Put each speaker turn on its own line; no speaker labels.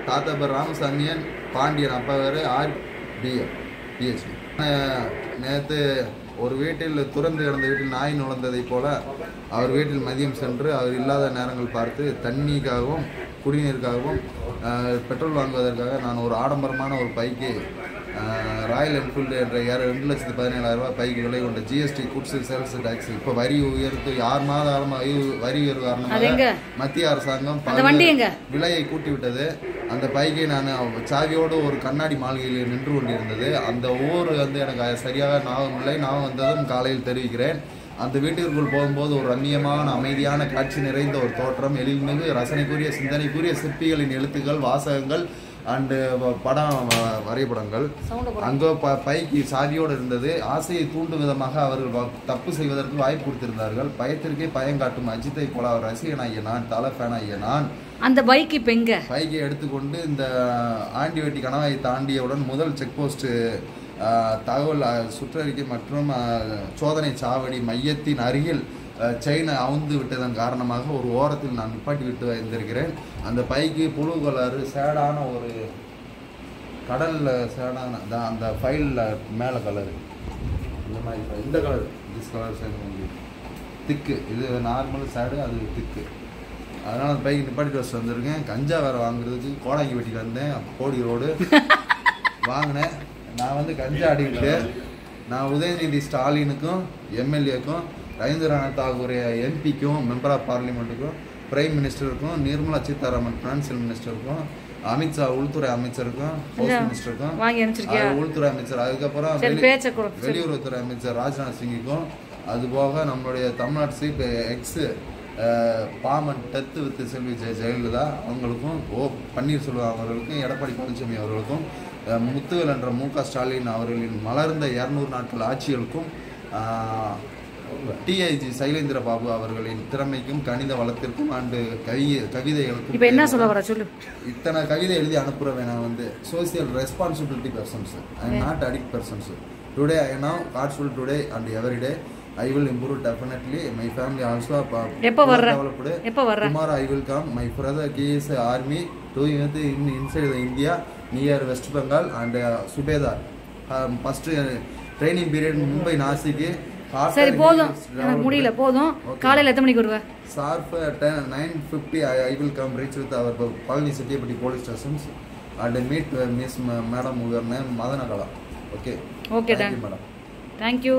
தாத்தா பேர் ராமசாமியன் பாண்டியன் அப்பா வேறு ஆர் பிஏ பிஹெச்டி நேற்று ஒரு வீட்டில் துறந்து கிடந்த வீட்டில் நாய் நுழைந்ததைப் போல அவர் வீட்டில் மதியம் சென்று அவர் இல்லாத நேரங்கள் பார்த்து தண்ணிக்காகவும் குடிநீருக்காகவும் பெட்ரோல் வாங்குவதற்காக நான் ஒரு ஆடம்பரமான ஒரு பைக்கு ராயல் என்ஃபீல்டு என்ற ரெண்டு லட்சத்து பதினேழாயிரம் ரூபாய் பைக்கு விலை கொண்ட ஜிஎஸ்டி குட்ஸ் சேல்ஸ் டாக்ஸ் இப்போ வரி உயர்த்து ஆறு மாத காலமாக வரி- உயர்வு? காரணமாக மத்திய அரசாங்கம்? விலையை கூட்டி விட்டது அந்த பைக்கை நான் சாவியோடு ஒரு கண்ணாடி மாளிகையில் நின்று கொண்டிருந்தது. அந்த ஊர் வந்து எனக்கு சரியாக ஞாபகம் இல்லை. நான் வந்ததும் காலையில் தெரிவிக்கிறேன். அந்த வீட்டிற்குள் போகும்போது ஒரு ரம்மியமான அமைதியான காட்சி நிறைந்த ஒரு தோற்றம். எழில்மிகு ரசனைக்குரிய சிந்தனைக்குரிய சிற்பிகளின் எழுத்துக்கள் வாசகங்கள் அண்டு படம் வ- வரைபடங்கள். அங்கே ப பைக்கு சாவியோடு இருந்தது. ஆசையை தூண்டும் விதமாக அவர்கள் தப்பு செய்வதற்கு வாய்ப்பு கொடுத்திருந்தார்கள். பயத்திற்கே பயம் காட்டும் அஜித்தை போல அவர் ரசிகனாகிய நான் தலை ஃபேனாகிய நான்
அந்த பைக் இப்ப எங்க?
பைக்கை எடுத்துக்கொண்டு இந்த ஆண்டிவெட்டி கணவாயை தாண்டியவுடன் முதல் செக் போஸ்ட் தகவல் சுற்றறிக்கை மற்றும் சோதனை சாவடி மையத்தின் அருகில் செயினை அவுந்து விட்டதன் காரணமாக ஒரு ஓரத்தில் நான் நிப்பாட்டி விட்டு வந்திருக்கிறேன். அந்த பைக்கு புழு கலரு சேடான ஒரு கடல்ல சேடான தான் அந்த ஃபைலில் மேலே கலரு இந்த மாதிரி. இந்த கலர் திஸ் கலர் சேர்ந்து திக்கு இது நார்மல் சேடு அது திக்கு அதனால் அந்த பைக் நிப்பாட்டி வச்சு வந்திருக்கேன். கஞ்சா வேறு வாங்குறதுக்கு கோடாங்கி வெட்டிக்கு வந்தேன். கோடி ரோடு. வாங்கினேன். நான் வந்து கஞ்சா அடிக்கிட்டு நான் உதயநிதி ஸ்டாலினுக்கும் எம்எல்ஏக்கும் ரவீந்திரநாத் தாகூர் எம்பிக்கும் மெம்பர் ஆஃப் பார்லிமெண்ட்டுக்கும் பிரைம் மினிஸ்டருக்கும் நிர்மலா சீதாராமன் ஃபினான்சியல் மினிஸ்டருக்கும் அமித்ஷா உள்துறை அமைச்சருக்கும் போஸ்ட் மினிஸ்டருக்கும் உள்துறை அமைச்சர் அதுக்கப்புறம். வெளியுறவுத்துறை அமைச்சர் ராஜ்நாத் சிங்குக்கும் அதுபோக நம்மளுடைய தமிழ்நாடு சீஃப் எக்ஸ் பாமன் டெத்து வித் செல்வி ஜெய ஜெயலலிதா அவங்களுக்கும் ஓ பன்னீர்செல்வம் அவர்களுக்கும் எடப்பாடி பழனிசாமி அவர்களுக்கும் முத்துவேல் என்ற மு க ஸ்டாலின் அவர்களின் மலர்ந்த இரநூறு நாட்கள் ஆட்சிகளுக்கும் டிஐஜி சைலேந்திர பாபு அவர்களின் திறமைக்கும் கணித வளத்திற்கும் அண்டு கவி கவிதைகளுக்கும்
இப்ப என்ன சொல்ல வர சொல்லு.
இத்தனை கவிதை எழுதி அனுப்புறவன் நான் வந்து social responsibility persons I am not addict persons today I now காட்ஃபுல் today and every day I will improve definitely my family also
எப்ப வர்ற? எப்ப வர்ற?
Tomorrow I will come my brother case army doing வந்து in inside the India near West Bengal and Subedar first training period Mumbai நாசிக்கு
சரி போதும் எனக்கு முடியல போதும் காலையில எத்தனை மணிக்கு வருவ
Sharp at 9.50 I, I will come reach with our Palani City police stations and meet uh, Miss Ma- Madam her name Madanakala. Okay.
Okay,
Thank
done.
you, madam.
Thank you